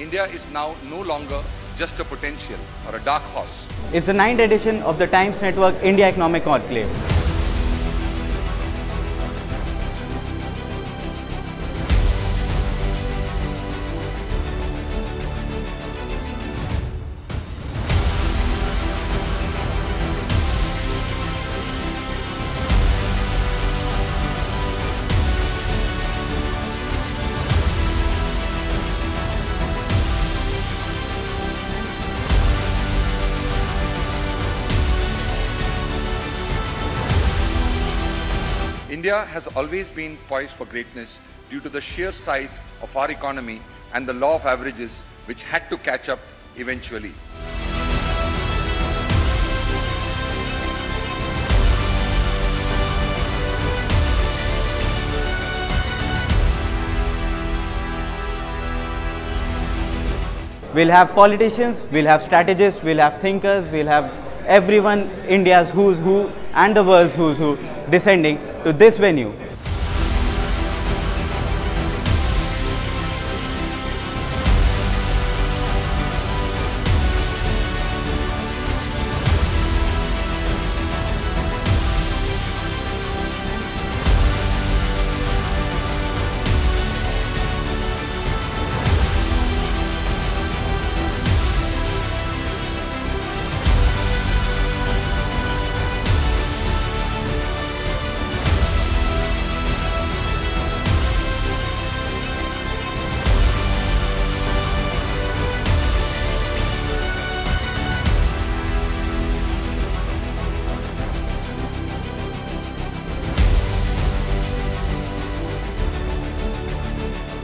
India is now no longer just a potential or a dark horse. It's the ninth edition of the Times Network India Economic Conclave. India has always been poised for greatness due to the sheer size of our economy and the law of averages which had to catch up eventually. We'll have politicians, we'll have strategists, we'll have thinkers, we'll have everyone, India's who's who and the world's who's who, descending to this venue.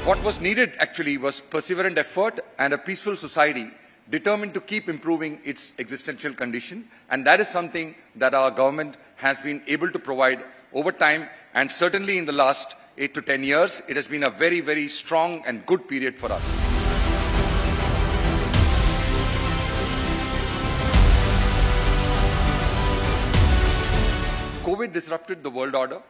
What was needed actually was perseverant effort and a peaceful society determined to keep improving its existential condition. And that is something that our government has been able to provide over time. And certainly in the last eight to 10 years, it has been a very, very strong and good period for us. COVID disrupted the world order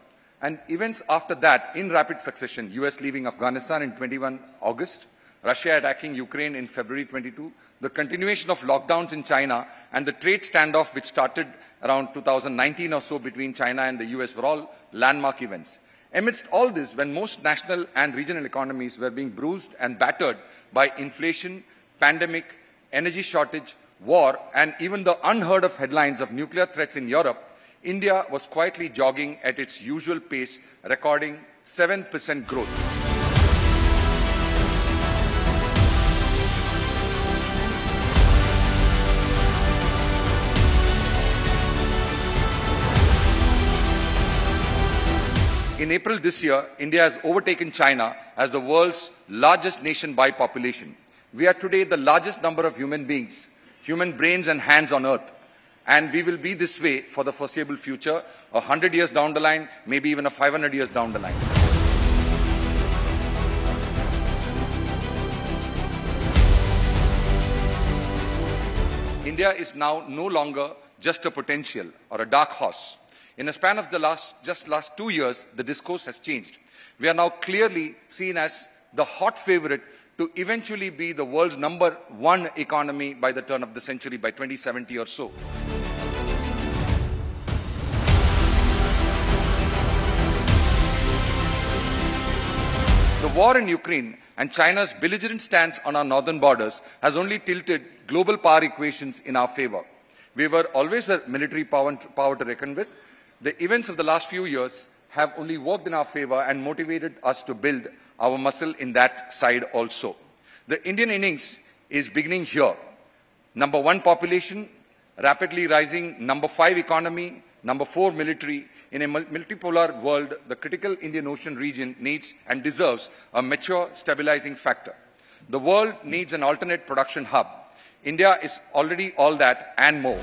and events after that in rapid succession, US leaving Afghanistan in 21 August, Russia attacking Ukraine in February 22, the continuation of lockdowns in China and the trade standoff which started around 2019 or so between China and the US were all landmark events. Amidst all this, when most national and regional economies were being bruised and battered by inflation, pandemic, energy shortage, war, and even the unheard of headlines of nuclear threats in Europe, India was quietly jogging at its usual pace, recording 7% growth. In April this year, India has overtaken China as the world's largest nation by population. We are today the largest number of human beings, human brains and hands on earth. And we will be this way for the foreseeable future, a hundred years down the line, maybe even a 500 years down the line. India is now no longer just a potential or a dark horse. In a span of the last, just last two years, the discourse has changed. We are now clearly seen as the hot favorite to eventually be the world's number one economy by the turn of the century, by 2070 or so. The war in Ukraine and China's belligerent stance on our northern borders has only tilted global power equations in our favor. We were always a military power, power to reckon with. The events of the last few years have only worked in our favor and motivated us to build our muscle in that side also. The Indian innings is beginning here. Number one population, rapidly rising, number five economy, number four military, in a multipolar world, the critical Indian Ocean region needs and deserves a mature stabilizing factor. The world needs an alternate production hub. India is already all that and more.